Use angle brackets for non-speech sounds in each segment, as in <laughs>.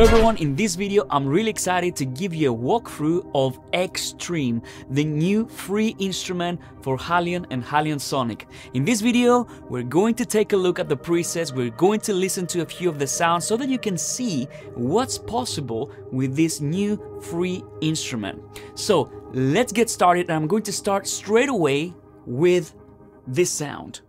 Hello everyone, in this video I'm really excited to give you a walkthrough of X-Stream, the new free instrument for Halion and Halion Sonic. In this video, we're going to take a look at the presets, we're going to listen to a few of the sounds so that you can see what's possible with this new free instrument. So let's get started and I'm going to start straight away with this sound.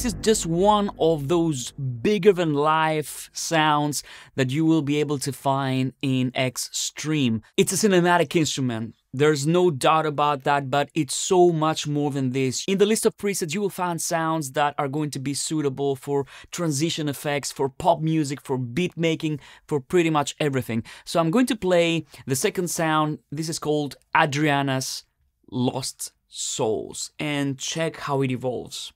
This is just one of those bigger than life sounds that you will be able to find in X-Stream. It's a cinematic instrument. There's no doubt about that, but it's so much more than this. In the list of presets, you will find sounds that are going to be suitable for transition effects, for pop music, for beat making, for pretty much everything. So I'm going to play the second sound. This is called Adriana's Lost Souls and check how it evolves.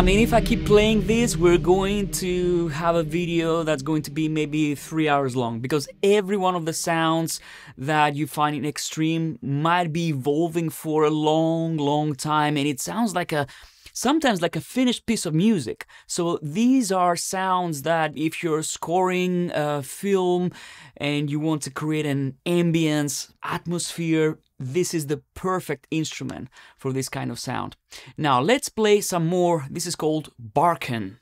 I mean, if I keep playing this, we're going to have a video that's going to be maybe three hours long because every one of the sounds that you find in X-Stream might be evolving for a long, long time, and it sounds like a sometimes like a finished piece of music. So these are sounds that if you're scoring a film and you want to create an ambience, atmosphere, this is the perfect instrument for this kind of sound. Now let's play some more. This is called Barken.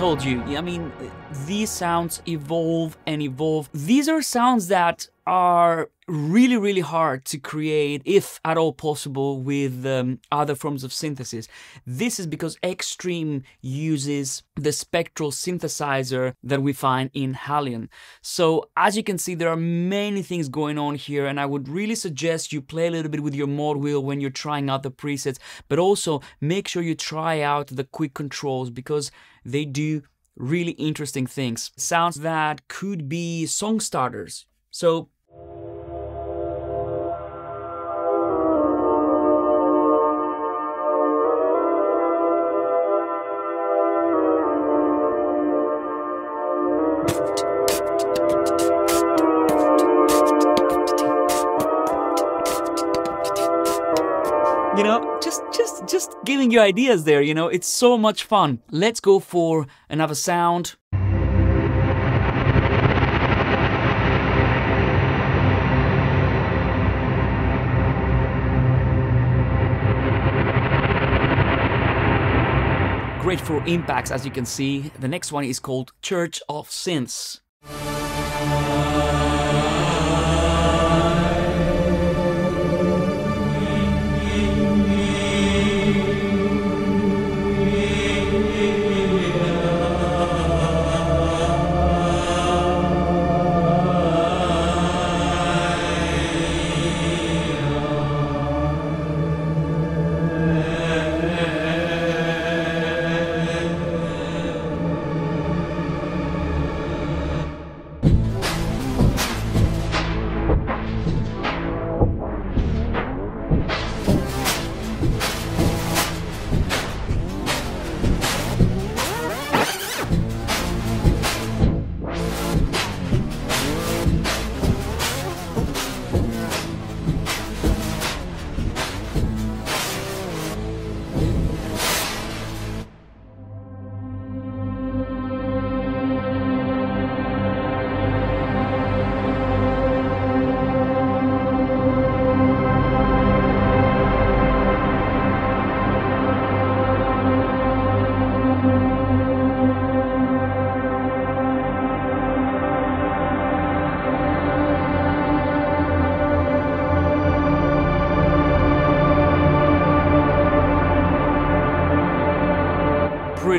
Told you. I mean, these sounds evolve and evolve. These are sounds that are really, really hard to create, if at all possible, with um, other forms of synthesis. This is because X-Stream uses the spectral synthesizer that we find in Halion. So, as you can see, there are many things going on here, and I would really suggest you play a little bit with your mod wheel when you're trying out the presets, but also make sure you try out the quick controls because they do really interesting things. Sounds that could be song starters. So giving you ideas there you know it's so much fun. Let's go for another sound. Great for impacts as you can see. The next one is called church of synths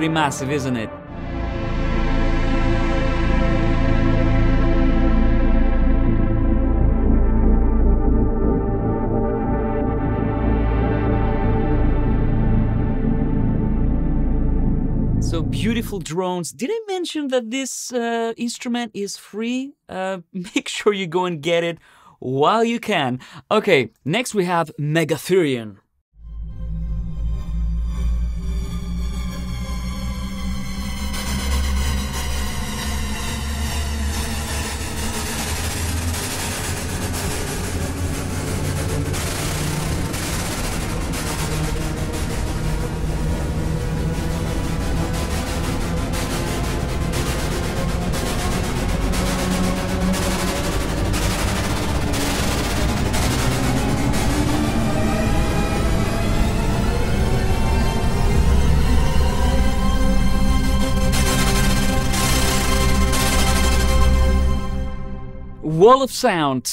pretty massive, isn't it? So beautiful drones. Did I mention that this uh, instrument is free? Uh, <laughs> make sure you go and get it while you can. Okay, next we have Megatherion. Wall of Sound.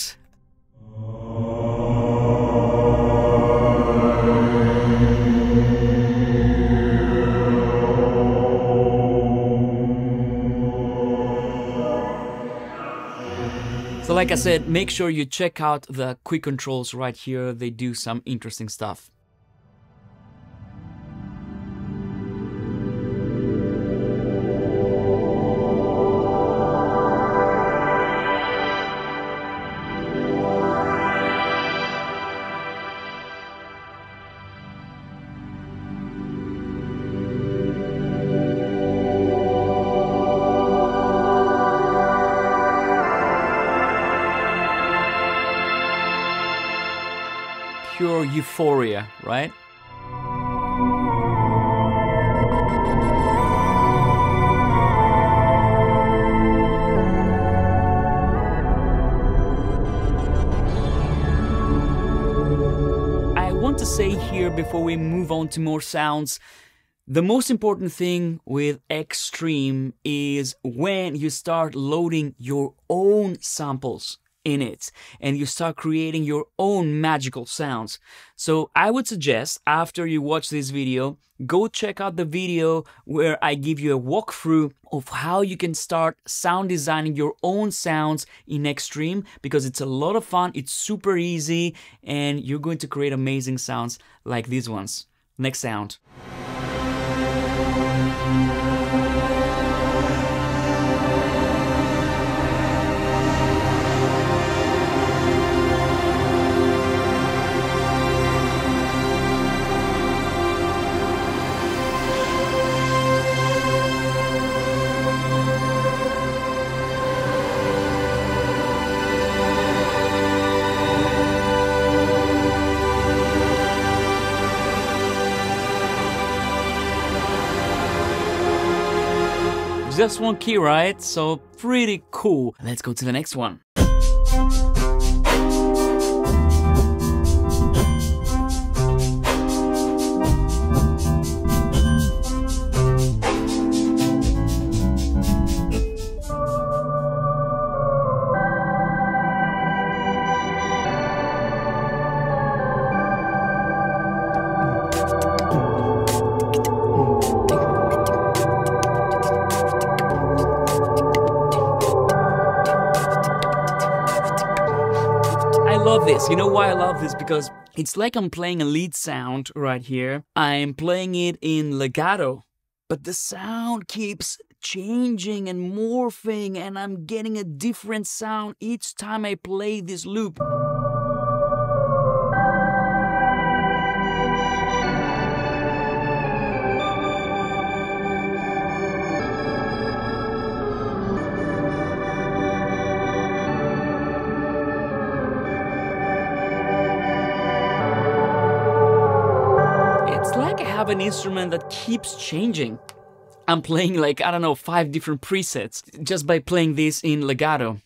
So like I said, make sure you check out the quick controls right here. They do some interesting stuff. Euphoria, right? I want to say here before we move on to more sounds the most important thing with X-Stream is when you start loading your own samples in it and you start creating your own magical sounds. So I would suggest after you watch this video, go check out the video where I give you a walkthrough of how you can start sound designing your own sounds in X-Stream because it's a lot of fun, it's super easy, and you're going to create amazing sounds like these ones. Next sound. Just one key, right? So pretty cool. Let's go to the next one. This. You know why I love this? Because it's like I'm playing a lead sound right here. I'm playing it in legato, but the sound keeps changing and morphing, and I'm getting a different sound each time I play this loop. Have an instrument that keeps changing. I'm playing like, I don't know, five different presets just by playing this in legato.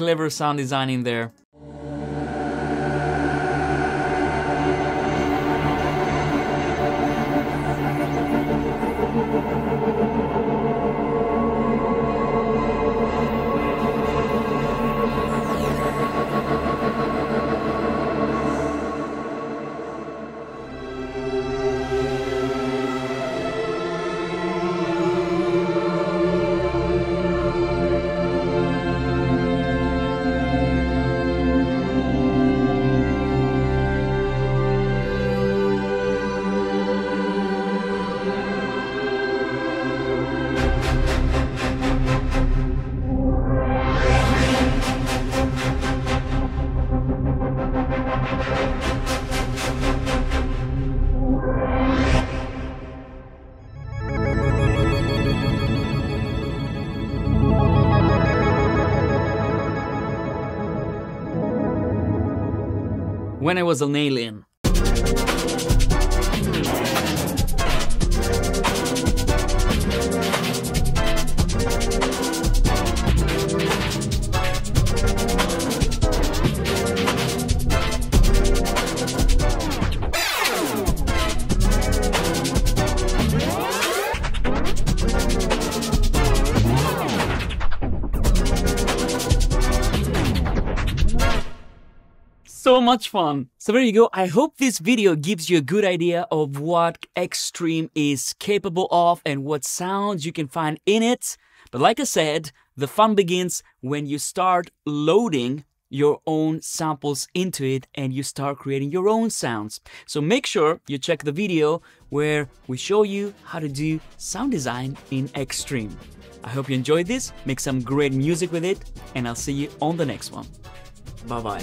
Clever sound design in there. I was an alien. So much fun. So there you go. I hope this video gives you a good idea of what X-Stream is capable of and what sounds you can find in it. But like I said, the fun begins when you start loading your own samples into it and you start creating your own sounds. So make sure you check the video where we show you how to do sound design in X-Stream. I hope you enjoyed this, make some great music with it, and I'll see you on the next one. Bye bye.